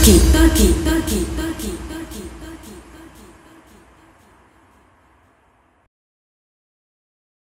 Turkey, Turkey, Turkey.